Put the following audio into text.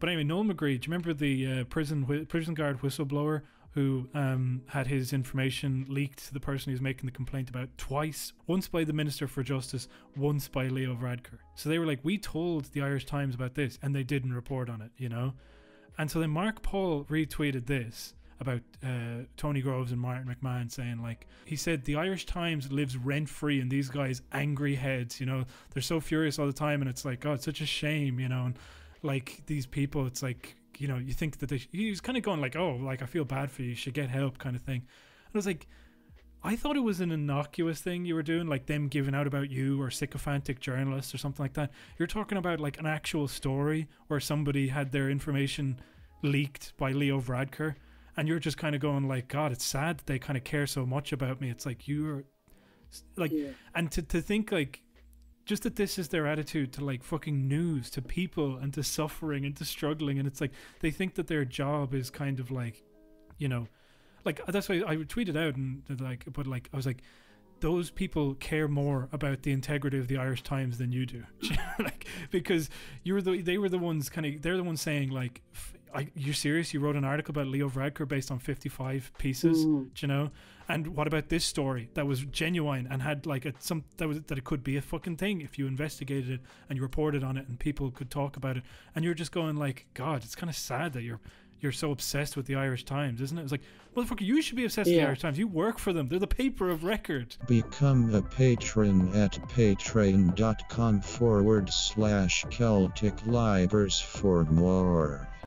But anyway, Noel McGree, do you remember the uh, prison whi- prison guard whistleblower who um, had his information leaked to the person was making the complaint about twice? Once by the Minister for Justice, once by Leo Varadkar. So they were like, we told the Irish Times about this, and they didn't report on it, you know? And so then Mark Paul retweeted this about uh, Tony Groves and Martin McMahon saying like he said the Irish Times lives rent free in these guys' angry heads. You know they're so furious all the time, and it's like oh, it's such a shame. You know, and like these people, it's like you know you think that they. He was kind of going like oh, like I feel bad for you. You should get help, kind of thing. And I was like. I thought it was an innocuous thing you were doing, like them giving out about you or sycophantic journalists or something like that. You're talking about like an actual story where somebody had their information leaked by Leo Varadkar, and you're just kind of going like, God, it's sad that they kind of care so much about me. It's like you're like, Yeah. and to to think like. Just that this is their attitude to like fucking news, to people, and to suffering, and to struggling, and it's like they think that their job is kind of like, you know, like uh, that's why I tweeted out and uh, like, but like I was like, those people care more about the integrity of the Irish Times than you do, like because you were the they were the ones kind of they're the ones saying like, I, you're serious? You wrote an article about Leo Varadkar based on 55 pieces, Mm. do you know? And what about this story that was genuine and had like a, some that was that it could be a fucking thing if you investigated it and you reported on it and people could talk about it and you're just going like, God, it's kind of sad that you're you're so obsessed with the Irish Times, isn't it? It's like, motherfucker, you should be obsessed with the Irish Times. You work for them. They're the paper of record. Become a patron at patreon.com forward slash Celtic Ligers for more.